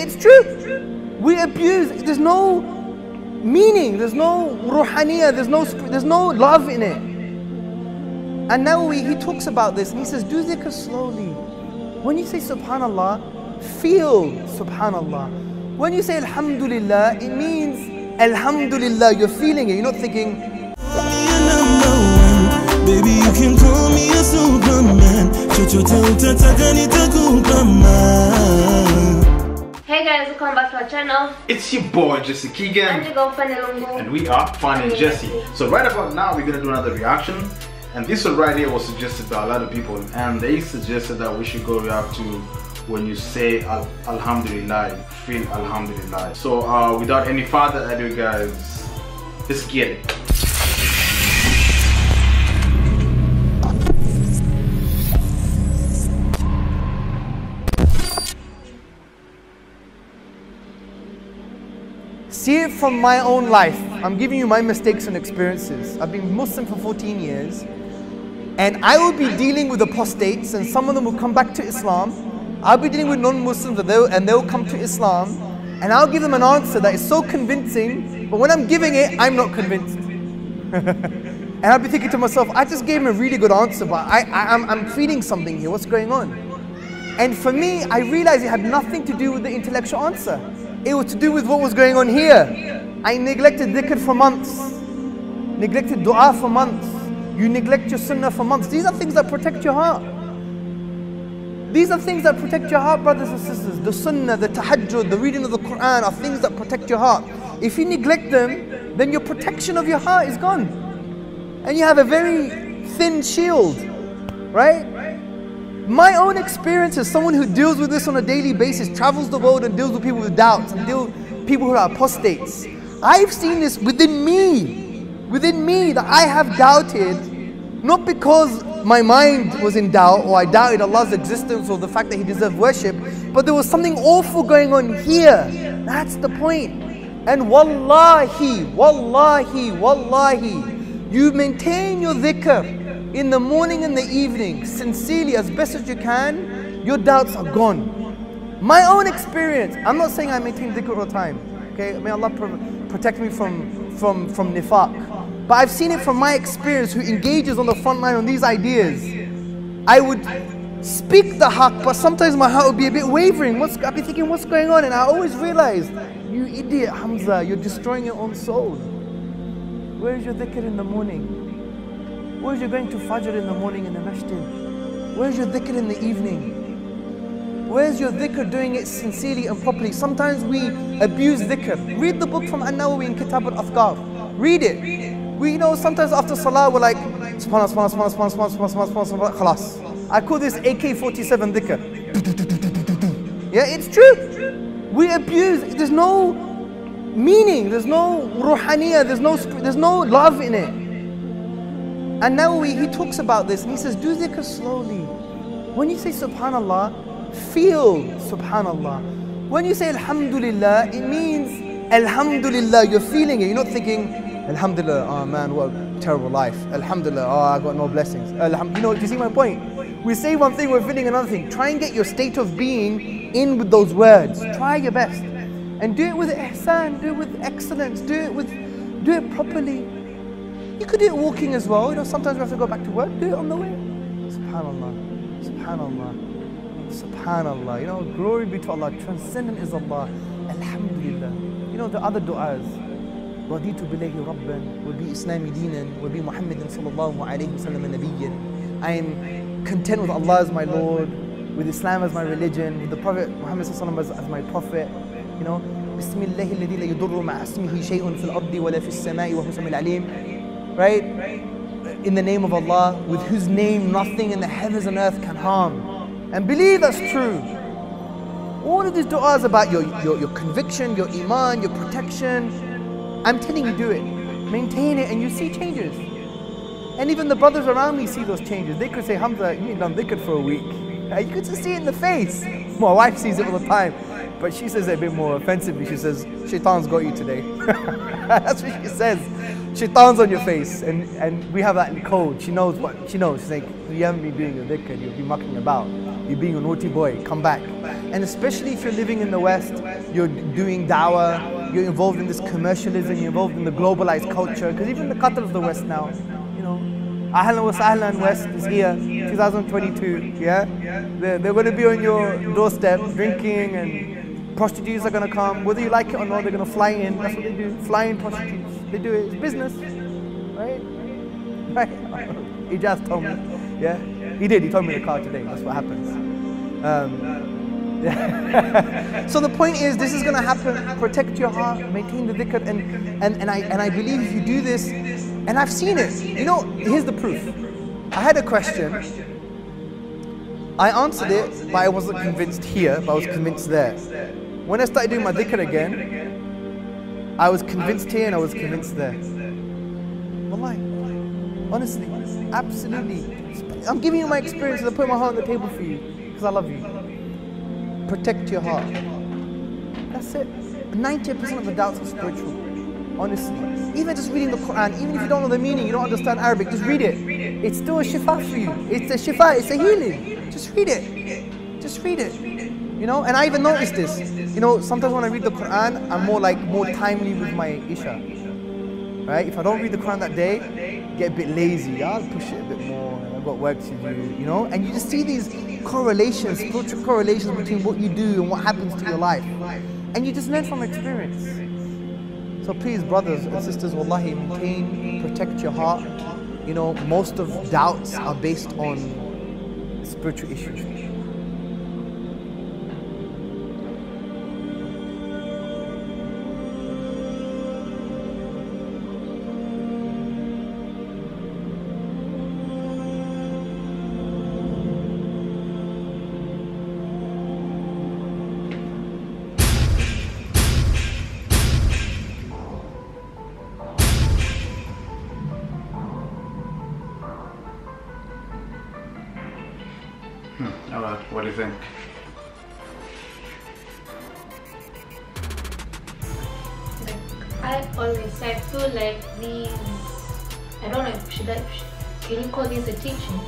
it's true. We abuse, there's no meaning, there's no ruhaniya, there's no, there's no love in it. And now he talks about this and he says, do dhikr slowly. When you say subhanallah, feel subhanallah. When you say alhamdulillah, it means alhamdulillah, you're feeling it, you're not thinking, Baby, you can call me a superman. Man. Hey guys, welcome back to our channel. It's your boy Jessy Kigen your girlfriend Elungo. and we are finding Jesse. So right about now we're gonna do another reaction and this one right here was suggested by a lot of people and they suggested that we should go react to when you say Al Alhamdulillah, feel Alhamdulillah. So uh, without any further ado guys, let's get it. From my own life. I'm giving you my mistakes and experiences. I've been Muslim for 14 years, and I will be dealing with apostates, and some of them will come back to Islam. I'll be dealing with non-Muslims, and they'll, and they'll come to Islam, and I'll give them an answer that is so convincing, but when I'm giving it, I'm not convinced. and I'll be thinking to myself, I just gave him a really good answer, but I, I, I'm, I'm feeling something here. What's going on? And for me, I realized it had nothing to do with the intellectual answer. It was to do with what was going on here. I neglected dhikr for months, neglected dua for months. You neglect your sunnah for months. These are things that protect your heart. These are things that protect your heart, brothers and sisters. The sunnah, the tahajjud, the reading of the Quran are things that protect your heart. If you neglect them, then your protection of your heart is gone. And you have a very thin shield, right? My own experience as someone who deals with this on a daily basis, travels the world and deals with people with doubts and deal with people who are apostates. I've seen this within me, within me that I have doubted, not because my mind was in doubt or I doubted Allah's existence or the fact that He deserved worship, but there was something awful going on here. That's the point. And wallahi, wallahi, wallahi, you maintain your dhikr in the morning and the evening, sincerely, as best as you can, your doubts are gone. My own experience, I'm not saying I maintain dhikr all the time, okay? May Allah pro protect me from, from, from nifaq. But I've seen it from my experience who engages on the front line on these ideas. I would speak the haqq, but sometimes my heart would be a bit wavering. What's, I'd be thinking, what's going on? And I always realized, you idiot Hamza, you're destroying your own soul. Where is your dhikr in the morning? Where's you going to Fajr in the morning in the masjid? Where's your dhikr in the evening? Where's your dhikr doing it sincerely and properly? Sometimes we abuse dhikr. Read the book from An-Nawawi in Kitab al-Adhkar. Read it. We you know sometimes after salah we're like subhanallah, subhanallah, subhanallah, subhanallah, subhanallah, subhanallah, subhanallah, khalas. I call this AK-47 dhikr. Yeah, it's true. We abuse, there's no meaning, there's no ruhaniya, there's no, there's no love in it. And now he talks about this and he says, do dhikr slowly. When you say subhanallah, feel subhanallah. When you say alhamdulillah, it means alhamdulillah, you're feeling it. You're not thinking, alhamdulillah, oh man, what a terrible life. Alhamdulillah, oh, I got no blessings. Alham you know, do you see my point? We say one thing, we're feeling another thing. Try and get your state of being in with those words. Try your best. And do it with ihsan, do it with excellence, do it with, do it properly You could do it walking as well. You know, sometimes we have to go back to work. Do it on the way. Subhanallah. Subhanallah. Subhanallah. You know, glory be to Allah. Transcendent is Allah. Alhamdulillah. You know, the other du'as. رضيت بالله ربا وبإسلام دينا وبمحمد صلى الله عليه وسلم نبيا I am content with Allah as my Lord, with Islam as my religion, with the Prophet Muhammad صلى الله عليه وسلم as, as my Prophet. You know, بسم الله الذي لا يضر مع اسمه شيء في الأرض ولا في السماء وهو السميع العليم right? In the name of Allah, with whose name nothing in the heavens and earth can harm. And believe that's true. All of these du'as about your, your, your conviction, your iman, your protection. I'm telling you, do it. Maintain it and you see changes. And even the brothers around me see those changes. They could say, Hamza, you ain't done dhikr for a week. You could just see it in the face. My wife sees it all the time. But she says it a bit more offensively. She says, Shaitan's got you today. That's what she says. Shaitan's on your face. And, and we have that in code. She knows what she knows. She's like, you haven't been doing your you've been mucking about. You're being a naughty boy, come back. And especially if you're living in the West, you're doing dawah, you're involved in this commercialism, you're involved in the globalized culture. Because even the Qatar of the West now, you know. Ahlan wa sahlan West is here, 2022, yeah? They're, they're going to be on your doorstep drinking and prostitutes are going to come. Whether you like it or not, they're going to fly in. That's what they do, fly in prostitutes. They do it, it's business, right? Right? he just told me, yeah? He did, he told me the car today, that's what happens. Um, yeah. so the point is, this is going to happen. Protect your heart, maintain the dhikr, and, and, and, I, and I believe if you do this, and I've seen it. You know, here's the proof. I had a question. I answered it, but I wasn't convinced here, but I was convinced there. When I started doing my dhikr again, I was convinced here and I was convinced there. Wallahi. Honestly, absolutely. I'm giving you my experience and I put my heart on the table for you because I love you. Protect your heart. That's it. 90% of the doubts are spiritual. Honestly. Even just reading the Quran, even if you don't know the meaning, you don't understand Arabic, just read it. It's still a shifa for you. It's a shifa, it's a healing. Just read it. Just read it. You know, and I even noticed this. You know, sometimes when I read the Quran, I'm more like more timely with my Isha. Right? If I don't read the Quran that day, get a bit lazy. I'll push it a bit more. I've got work to do, you know? And you just see these correlations, spiritual correlations between what you do and what happens to your life. And you just learn from experience. So please, brothers and sisters, wallahi, maintain, protect your heart. You know, most of doubts are based on spiritual issues. All right, what do you think? Like I always say, I feel like these. I don't know. if- Should I? Can you call this a teaching?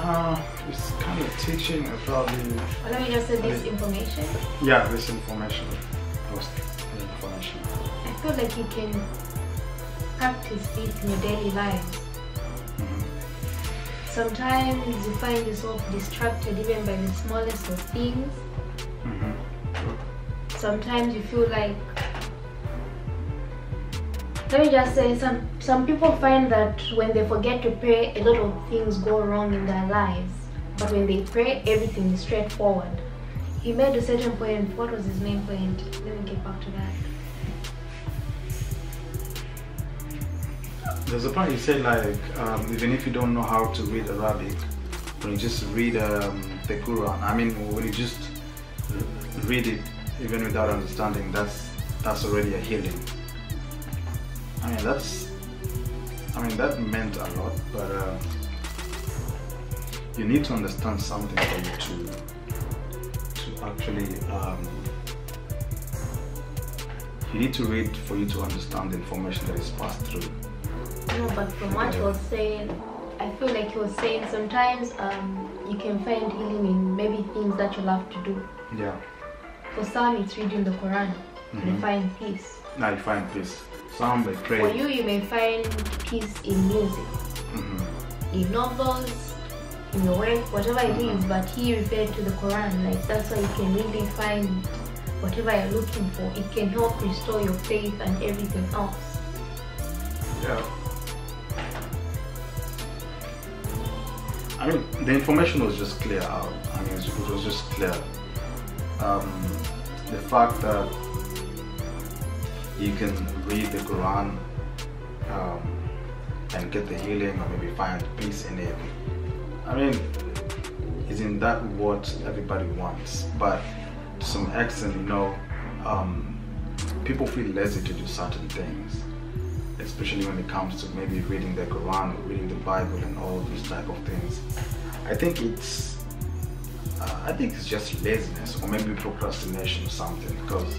Uh, it's kind of teaching, uh, probably. Or let me just say this information. Yeah, this information. Was information. I feel like you can practice this in your daily lives. Sometimes you find yourself distracted even by the smallest of things. Mhm. Sometimes you feel like let me just say some some people find that when they forget to pray a lot of things go wrong in their lives. But when they pray everything is straightforward. He made a certain point, what was his main point? Let me get back to that. There's a point you said like um, even if you don't know how to read Arabic, when you just read um, the Quran, I mean when you just read it even without understanding, that's that's already a healing. I mean that's I mean that meant a lot, but uh, you need to understand something for you to to actually um, you need to read for you to understand the information that is passed through. No, but from what he was saying, I feel like he was saying sometimes um, you can find healing in maybe things that you love to do. Yeah. For some, it's reading the Quran. They Mhm. find peace. Now you find peace. Some may pray. For you, you may find peace in music, Mhm. in novels, in your work, whatever it is. But he referred to the Quran. Like that's why you can really find whatever you're looking for. It can help restore your faith and everything else. The information was just clear out. I mean, it was just clear. Um, the fact that you can read the Quran um, and get the healing or maybe find peace in it. I mean, isn't that what everybody wants? But to some extent, you know, um, people feel lazy to do certain things especially when it comes to maybe reading the Quran, reading the Bible, and all these type of things. I think it's, uh, I think it's just laziness or maybe procrastination or something because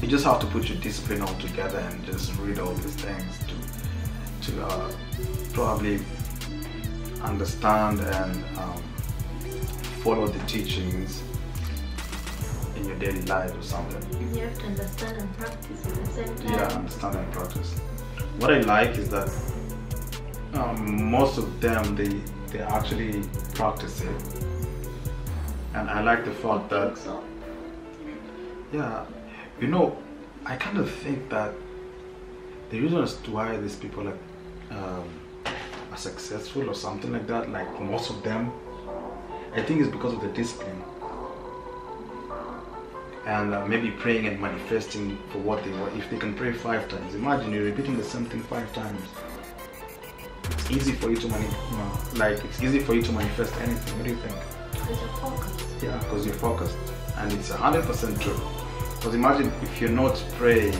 you just have to put your discipline all together and just read all these things to, to uh, probably understand and um, follow the teachings in your daily life or something. You have to understand and practice at the same time. Yeah, understand and practice. What I like is that um, most of them they they actually practice it, and I like the fact that yeah, you know, I kind of think that the reason as to why these people are, um, are successful or something like that, like most of them, I think it's because of the discipline and uh, maybe praying and manifesting for what they want. If they can pray five times, imagine you're repeating the same thing five times. It's easy for you to mani- no, like it's easy for you to manifest anything. What do you think? Because you're focused. Yeah, because you're focused, and it's hundred percent true. Because imagine if you're not praying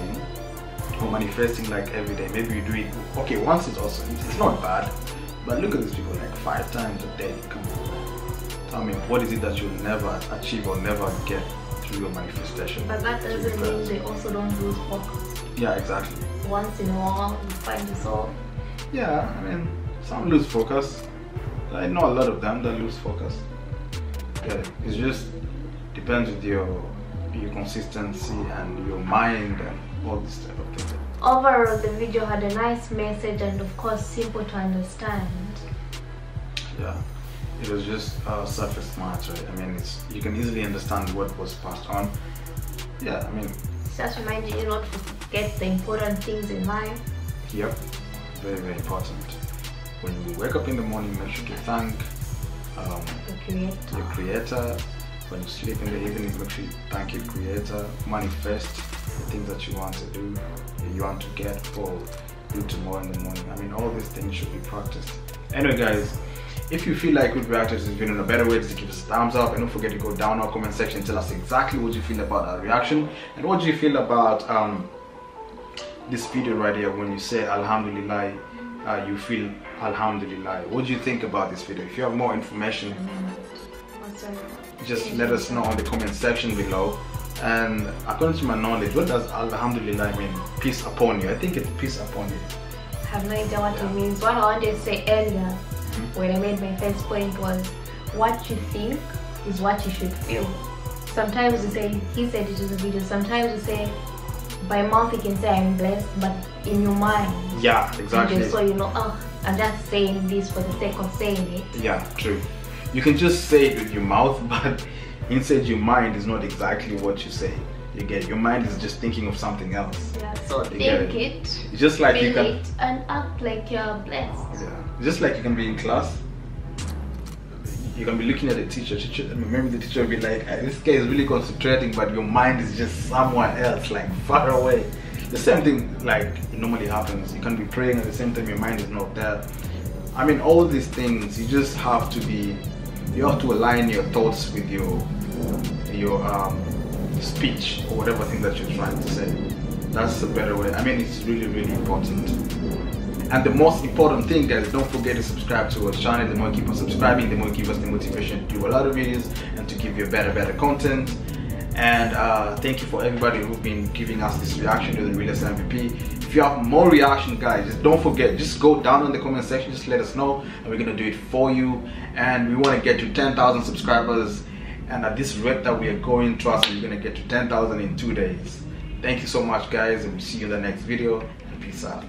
or manifesting like every day, maybe you do it. Okay, once is also it's, it's not bad, but look at these people like five times a day. Come on, tell me what is it that you'll never achieve or never get through your manifestation? But that doesn't mean they also don't lose focus. Yeah, exactly. Once in a while, you find yourself. Yeah, I mean, some lose focus. I know a lot of them that lose focus. Yeah, it just depends with your your consistency and your mind and all this type of thing. Overall, the video had a nice message and, of course, simple to understand. Yeah, it was just uh, surface matter. I mean, it's you can easily understand what was passed on. Yeah, I mean, Just reminding you not to forget the important things in life. yep, very very important. When you wake up in the morning, make sure to thank um, The creator. your creator. When you sleep in the evening, make sure you thank your creator. Manifest the things that you want to do, that you want to get or do tomorrow in the morning. I mean, all these things should be practiced. Anyway, guys, if you feel like we've reacted to this video in a better way, just give us a thumbs up and don't forget to go down our comment section and tell us exactly what you feel about our reaction and what do you feel about um, this video right here when you say Alhamdulillah. Uh, you feel Alhamdulillah. What do you think about this video? If you have more information, just let us know on the comment section below and according to my knowledge what does alhamdulillah mean peace upon you i think it's peace upon you I have no idea what it means. What I wanted to say earlier when I made my first point was what you think is what you should feel. Sometimes you say, he said it in the video, sometimes you say, by mouth you can say I'm blessed, but in your mind, yeah you exactly just so you know, oh, I'm just saying this for the sake of saying it. yeah true you can just say it with your mouth but inside your mind is not exactly what you say you get your mind is just thinking of something else Yeah, so You think it. it, just like you can it and act like you're blessed. Yeah. Just like you can be in class, you can be looking at the teacher. teacher mean, maybe the teacher will be like, "Ah, "This guy is really concentrating," but your mind is just somewhere else, like far away. The same thing, like it normally happens. You can be praying at the same time your mind is not there. I mean, all these things you just have to be. You have to align your thoughts with your your um, speech or whatever thing that you're trying to say. That's a better way. I mean, it's really, really important. And the most important thing, guys, don't forget to subscribe to our channel. The more you keep on subscribing, the more you give us the motivation to do a lot of videos and to give you better, better content. And uh, thank you for everybody who've been giving us this reaction to the realest MVP. If you have more reaction, guys, just don't forget, just go down in the comment section, just let us know, and we're gonna do it for you. And we want to get to 10,000 subscribers. And at this rate that we are going, trust me, we're gonna get to 10,000 in two days. Thank you so much, guys, and we'll see you in the next video. And peace out.